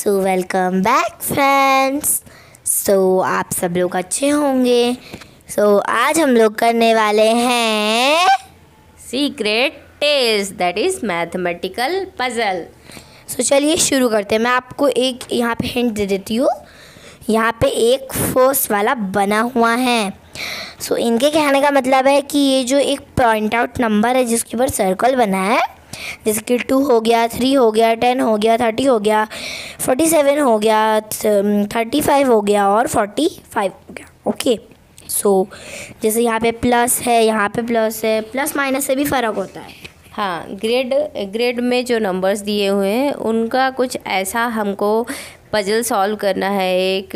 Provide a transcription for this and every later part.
So welcome back friends. So आप सब लोग अच्छे होंगे। सो so, आज हम लोग करने वाले हैं secret test that is mathematical puzzle. So चलिए शुरू करते हैं। मैं आपको एक यहाँ पे हिंट दे देती हूँ। यहाँ पे एक फोर्स वाला बना हुआ है। सो so, इनके कहने का मतलब है कि ये जो एक पॉइंट आउट नंबर है जिसके ऊपर सर्कल बना है जैसे कि टू हो गया थ्री हो गया टेन हो गया थर्टी हो गया फोर्टी सेवन हो गया थर्टी फाइव हो गया और फोर्टी फाइव हो गया ओके सो so, जैसे यहाँ पे प्लस है यहाँ पे प्लस है प्लस माइनस से भी फ़र्क होता है। हाँ ग्रेड ग्रेड में जो नंबर्स दिए हुए हैं उनका कुछ ऐसा हमको पजल सॉल्व करना है एक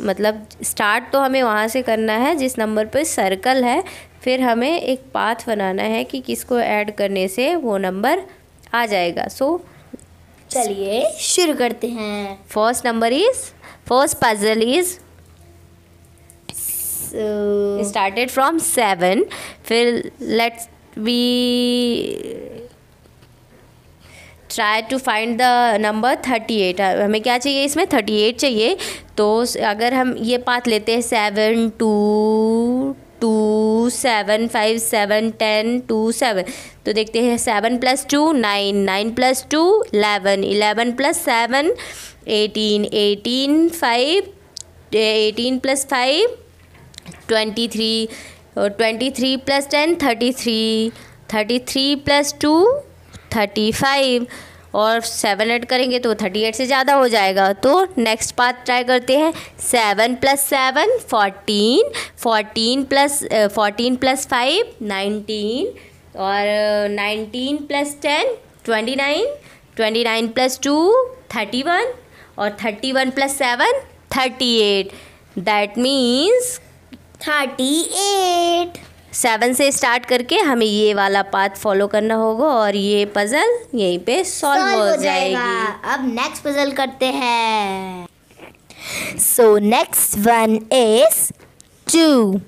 मतलब स्टार्ट तो हमें वहाँ से करना है जिस नंबर पर सर्कल है फिर हमें एक पाथ बनाना है कि किसको ऐड करने से वो नंबर आ जाएगा। सो चलिए शुरू करते हैं। First number is first puzzle is started from seven फिर let's we try to find the number thirty eight हमें क्या चाहिए इसमें? थर्टी एट चाहिए। तो अगर हम ये पाथ लेते हैं seven two two seven five seven ten two seven तो देखते हैं seven plus two nine nine plus two eleven eleven plus seven eighteen eighteen five eighteen plus five twenty three और twenty three plus ten thirty three thirty three plus two thirty five और seven add करेंगे तो thirty eight से ज़्यादा हो जाएगा। तो next part try करते हैं। Seven plus seven fourteen fourteen plus fourteen plus five nineteen और nineteen plus ten twenty nine twenty nine plus two thirty one और thirty one plus seven thirty eight that means thirty eight seven से start करके हमें ये वाला path follow करना होगा और ये पजल यहीं पे सॉल्व हो, जाएगी। अब नेक्स्ट पजल करते हैं। So next one is two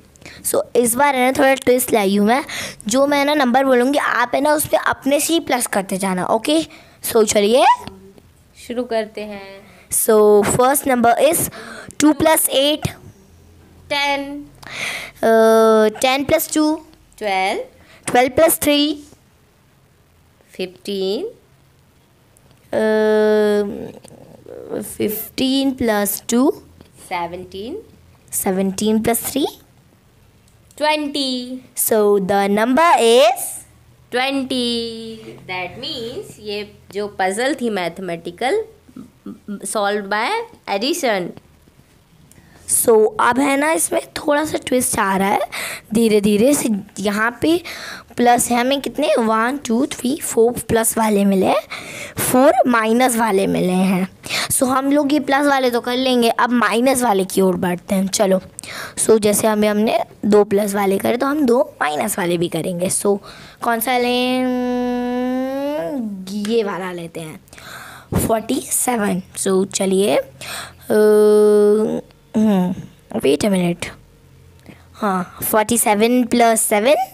so इस बार है ना थोड़ा ट्विस्ट लाई हूँ मैं। जो मैं ना नंबर बोलूँगी आप है ना उस पर अपने से ही प्लस करते जाना ओके सो चलिए। शुरू करते हैं। So first number is two plus eight ten ten plus two twelve twelve plus three fifteen fifteen plus two seventeen seventeen plus three twenty so the number is twenty that means ये जो puzzle थी mathematical solve by addition so so, अब है ना इसमें थोड़ा सा twist आ रहा है। धीरे धीरे से यहाँ पे प्लस है हमें कितने? One two three four plus वाले मिले फोर माइनस वाले मिले हैं। सो so, हम लोग ये प्लस वाले तो कर लेंगे। अब माइनस वाले की ओर बढ़ते हैं। चलो। सो so, जैसे हमें हमने दो प्लस वाले करे तो हम दो माइनस वाले भी करेंगे। सो so, कौन सा लें? ये वाला लेते हैं। फोर्टी सेवन सो चलिए वेट अ मिनट हाँ forty seven plus seven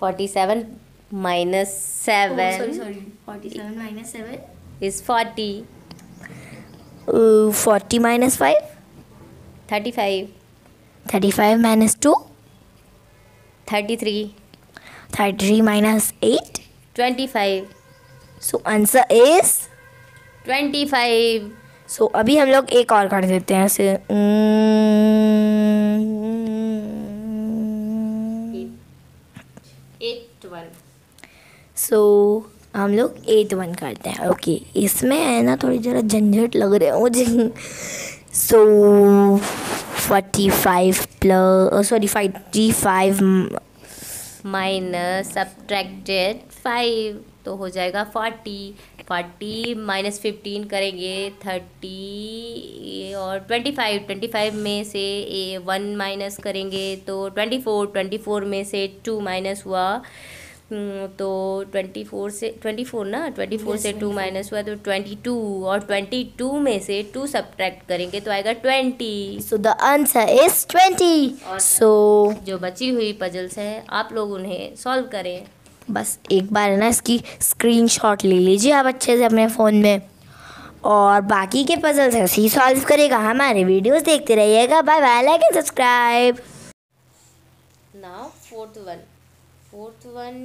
forty seven minus seven sorry forty seven minus seven is forty forty minus five thirty five thirty five minus two thirty three thirty three minus eight twenty five so answer is twenty five so अभी हम लोग एक और कर देते हैं ऐसे सो so, हम लोग एट वन करते हैं। ओके okay, इसमें है ना थोड़ी ज़रा झंझट लग रहे हैं मुझे। So forty five plus sorry five five minus subtracted five तो हो जाएगा फोर्टी फोर्टी माइनस फिफ्टीन करेंगे थर्टी और ट्वेंटी फाइव ट्वेंटी फाइव में से ए वन माइनस करेंगे तो ट्वेंटी फोर ट्वेंटी फोर में से टू माइनस हुआ। तो ट्वेंटी फोर से ट्वेंटी फोर ना? ट्वेंटी फोर से टू माइनस हुआ तो ट्वेंटी टू और ट्वेंटी टू में से टू सब्ट्रैक्ट करेंगे तो आएगा twenty so the answer is twenty so जो बची हुई पजल्स हैं आप लोग उन्हें सॉल्व करें। बस एक बार है ना इसकी स्क्रीनशॉट ले लीजिए आप अच्छे से अपने फ़ोन में। और बाकी के पजल्स ऐसे ही सॉल्व करेगा। हमारे वीडियोस देखते रहिएगा। Bye bye like and subscribe now fourth one. Fourth one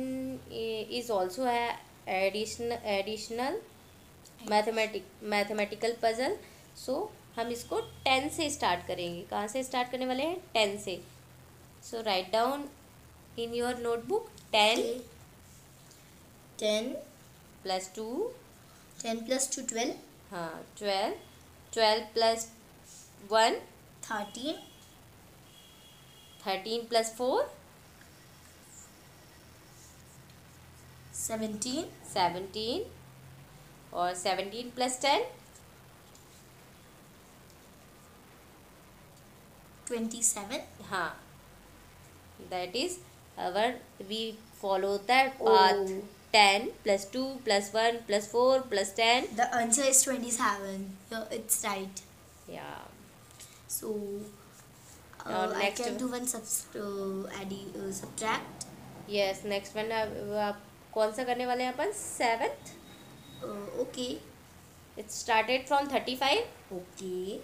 i- is also a additional additional mathematic mathematical puzzle. So हम इसको टेन से स्टार्ट करेंगे। कहाँ से स्टार्ट करने वाले हैं? टेन से। So write down in your notebook ten ten plus two ten plus two twelve हाँ twelve twelve plus one thirteen thirteen plus four 17 17 or 17 plus 10 27 huh that is our we follow that oh. path. Oh. 10 plus 2 plus 1 plus 4 plus 10 the answer is 27 so it's right. Yeah. So uh, i can one. do one subs uh, add, uh, subtract. Yes next one uh, uh, कौन सा करने वाले हैं अपन? Seventh okay. It started from thirty five okay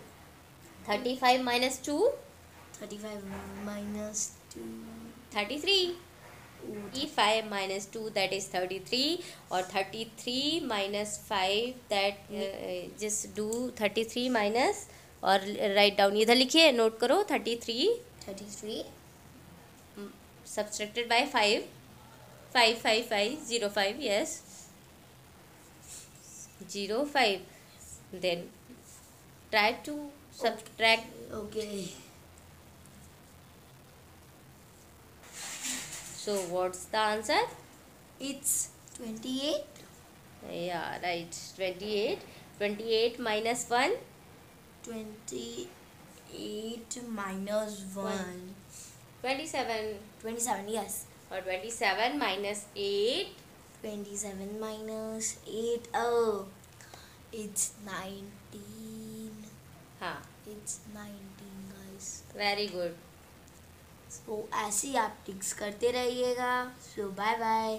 thirty five minus two 35 minus 2. Thirty three thirty five minus two that is thirty three और thirty three minus five that just do thirty three minus और right down इधर लिखिए note करो thirty three 33. subtracted by 5 5 5 5 0 5 yes 0 5 then try to subtract Okay. so what's the answer It's 28. yeah right 28 28 minus 1 28 minus 1. 27 27, yes. और twenty seven minus eight twenty seven minus eight it's nineteen हाँ. It's nineteen guys very good so ऐसे ही आप ticks करते रहिएगा. सो bye bye